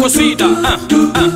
cosita. Ah, ah.